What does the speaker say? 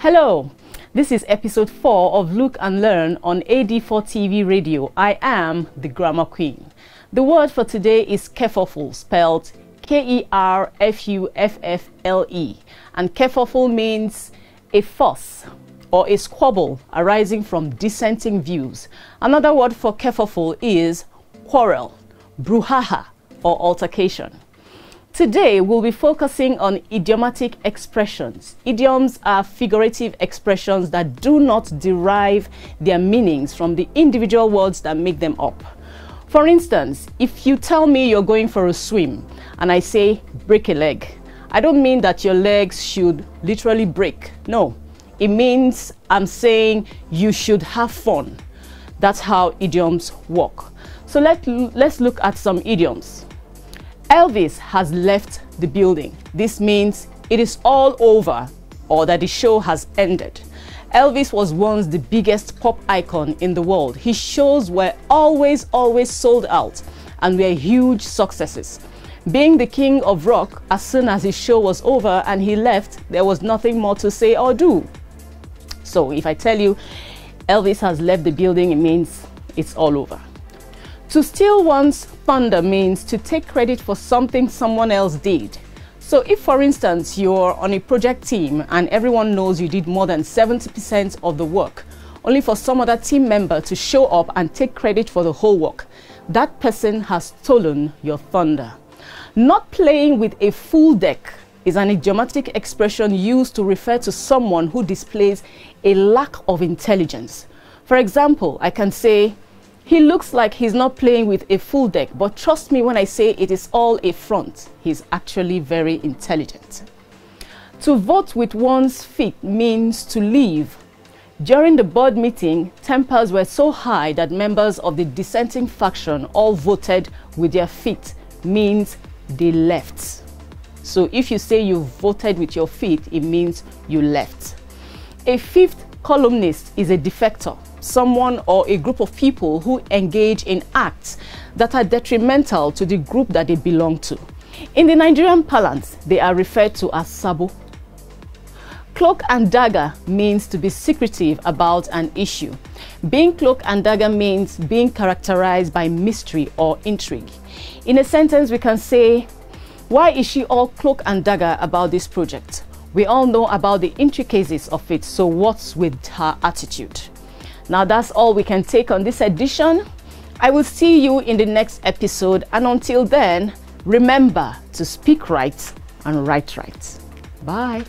Hello, this is episode 4 of Look and Learn on AD4 TV radio. I am the Grammar Queen. The word for today is kerfuffle, spelled K-E-R-F-U-F-F-L-E. And kerfuffle means a fuss or a squabble arising from dissenting views. Another word for kerfuffle is quarrel, brouhaha, or altercation. Today, we'll be focusing on idiomatic expressions. Idioms are figurative expressions that do not derive their meanings from the individual words that make them up. For instance, if you tell me you're going for a swim and I say break a leg, I don't mean that your legs should literally break. No, it means I'm saying you should have fun. That's how idioms work. So let, let's look at some idioms. Elvis has left the building. This means it is all over or that the show has ended. Elvis was once the biggest pop icon in the world. His shows were always, always sold out and were huge successes. Being the king of rock, as soon as his show was over and he left, there was nothing more to say or do. So if I tell you Elvis has left the building, it means it's all over. To steal one's thunder means to take credit for something someone else did. So if, for instance, you're on a project team and everyone knows you did more than 70% of the work, only for some other team member to show up and take credit for the whole work, that person has stolen your thunder. Not playing with a full deck is an idiomatic expression used to refer to someone who displays a lack of intelligence. For example, I can say, he looks like he's not playing with a full deck, but trust me when I say it is all a front. He's actually very intelligent. To vote with one's feet means to leave. During the board meeting, tempers were so high that members of the dissenting faction all voted with their feet, means they left. So if you say you voted with your feet, it means you left. A fifth columnist is a defector someone or a group of people who engage in acts that are detrimental to the group that they belong to. In the Nigerian parlance, they are referred to as sabo. Cloak and dagger means to be secretive about an issue. Being cloak and dagger means being characterized by mystery or intrigue. In a sentence, we can say, why is she all cloak and dagger about this project? We all know about the intricacies of it, so what's with her attitude? Now that's all we can take on this edition. I will see you in the next episode and until then, remember to speak right and write right. Bye.